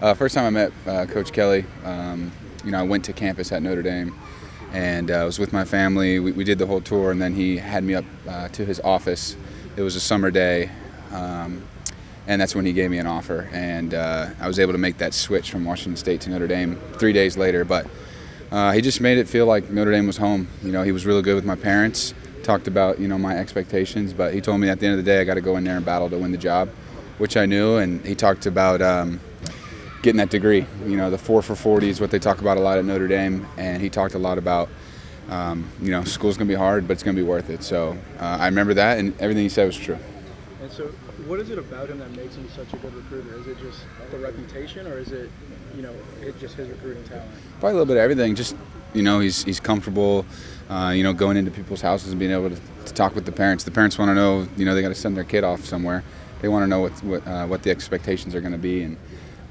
Uh, first time I met uh, Coach Kelly, um, you know, I went to campus at Notre Dame and uh, I was with my family. We, we, did the whole tour, and then he had me up uh, to his office. It was a summer day, um, and that's when he gave me an offer. And uh, I was able to make that switch from Washington State to Notre Dame three days later. But uh, he just made it feel like Notre Dame was home. You know, he was really good with my parents. Talked about you know my expectations, but he told me at the end of the day I got to go in there and battle to win the job, which I knew. And he talked about. Um, getting that degree. You know, the four for 40 is what they talk about a lot at Notre Dame, and he talked a lot about, um, you know, school's going to be hard, but it's going to be worth it. So uh, I remember that, and everything he said was true. And so, what is it about him that makes him such a good recruiter? Is it just the reputation, or is it, you know, it just his recruiting talent? Probably a little bit of everything. Just, you know, he's he's comfortable. Uh, you know, going into people's houses and being able to, to talk with the parents. The parents want to know, you know, they got to send their kid off somewhere. They want to know what what, uh, what the expectations are going to be, and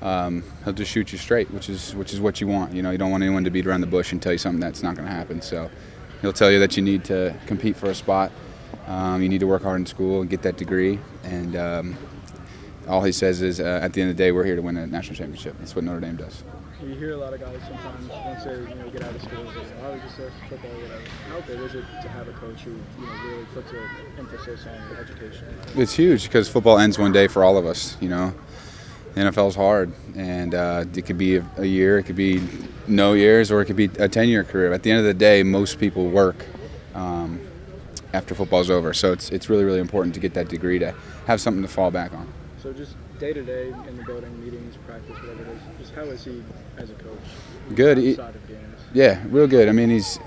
um, he'll just shoot you straight, which is which is what you want. You know, you don't want anyone to beat around the bush and tell you something that's not going to happen. So he'll tell you that you need to compete for a spot. Um, you need to work hard in school and get that degree. And um, all he says is, uh, at the end of the day, we're here to win a national championship. That's what Notre Dame does. You hear a lot of guys sometimes once they you know get out of school, they say, "Oh, just football, whatever." How good is it to have a coach who you know really puts an emphasis on education? It's huge because football ends one day for all of us. You know, the NFL's hard, and uh, it could be a, a, year, it could be no years, or it could be a 10-year career. At the end of the day, most people work um, after football's over, so it's it's really really important to get that degree to have something to fall back on. So just day to day in the building, meetings, practice, whatever it is, just how is he as a coach? Good. He, yeah, real good. I mean, he's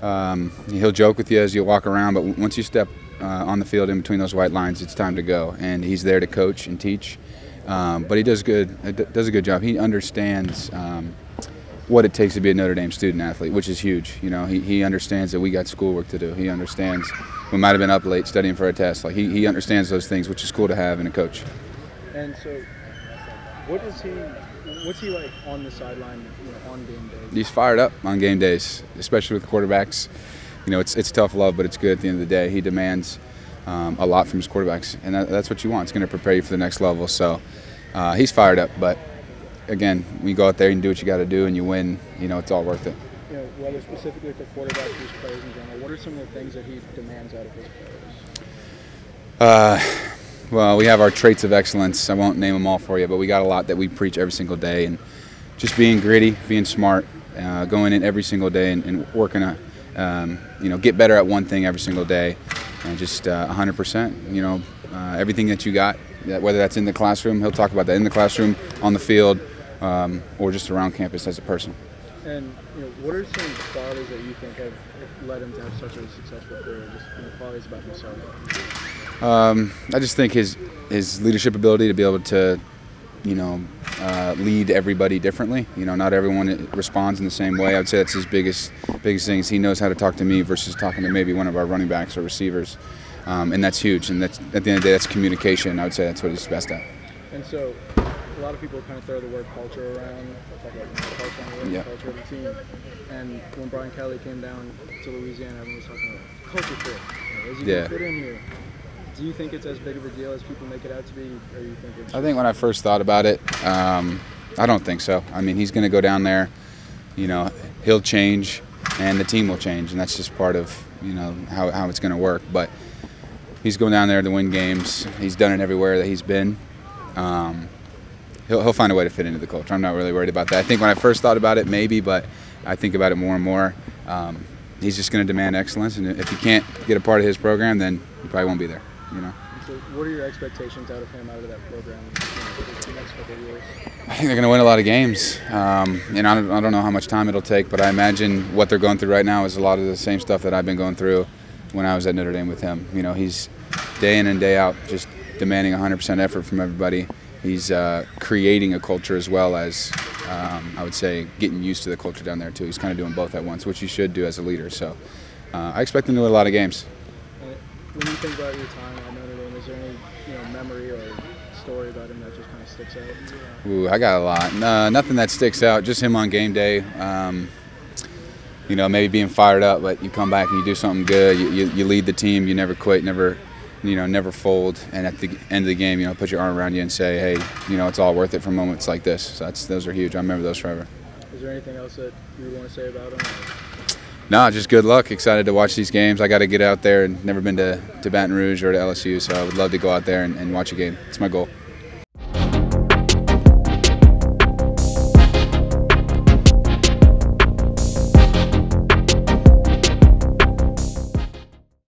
um, he'll joke with you as you walk around, but once you step uh, on the field in between those white lines, it's time to go, and he's there to coach and teach. Um, but he does good. Does a good job. He understands um, what it takes to be a Notre Dame student athlete, which is huge. You know, he, he understands that we got schoolwork to do. He understands we might have been up late studying for a test. Like he, he understands those things, which is cool to have in a coach. And so, what is he? What's he like on the sideline, you know, on game days? He's fired up on game days, especially with quarterbacks. You know, it's it's tough love, but it's good at the end of the day. He demands um, a lot from his quarterbacks, and that, that's what you want. It's going to prepare you for the next level. So uh, he's fired up, but again, when you go out there and do what you got to do and you win, you know it's all worth it. You know, whether specifically for quarterbacks just players in general, what are some of the things that he demands out of his players? Uh, well, we have our traits of excellence. I won't name them all for you, but we got a lot that we preach every single day, and just being gritty, being smart, uh, going in every single day and, and working to, um, you know, get better at one thing every single day and just uh, 100%. You know, uh, everything that you got, whether that's in the classroom, he'll talk about that in the classroom, on the field, um, or just around campus as a person. And you know, what are some qualities that you think have led him to have such a successful career? Just you know, qualities about himself. Um, I just think his his leadership ability to be able to, you know, uh, lead everybody differently. You know, not everyone responds in the same way. I would say that's his biggest biggest thing. Is he knows how to talk to me versus talking to maybe one of our running backs or receivers, um, and that's huge. And that's at the end of the day, that's communication. I would say that's what he's best at. And so, a lot of people kind of throw the word culture around, talk about culture yep. culture of the team. And when Brian Kelly came down to Louisiana, everyone was talking about culture fit. You know, is he yeah. fit in here? Do you think it's as big of a deal as people make it out to be, or you think? I think when I first thought about it, um, I don't think so. I mean, he's going to go down there. You know, he'll change, and the team will change, and that's just part of you know how how it's going to work. But he's going down there to win games. He's done it everywhere that he's been. Um, he'll he'll find a way to fit into the culture. I'm not really worried about that. I think when I first thought about it, maybe, but I think about it more and more. Um, he's just going to demand excellence, and if you can't get a part of his program, then you probably won't be there you know. So what are your expectations out of him, out of that program, the next couple of years? I think they're going to win a lot of games. Um, and I don't, I don't know how much time it'll take, but I imagine what they're going through right now is a lot of the same stuff that I've been going through when I was at Notre Dame with him. You know, he's day in and day out just demanding 100% effort from everybody. He's uh, creating a culture as well as, um, I would say, getting used to the culture down there too. He's kind of doing both at once, which you should do as a leader. So uh, I expect him to win a lot of games when you think about your time at Notre Dame, is there any you know memory or story about him that just kind of sticks out? Ooh, I got a lot. No, nothing that sticks out. Just him on game day. Um, you know, maybe being fired up, but you come back and you do something good. You, you, you, lead the team. You never quit. Never you know, never fold, and at the end of the game, you know, put your arm around you and say, hey, you know, it's all worth it for moments like this. So that's those are huge. I remember those forever. Is there anything else that you want to say about him? No, just good luck. Excited to watch these games. I got to get out there and never been to, to Baton Rouge or to LSU, so I would love to go out there and, and watch a game. It's my goal.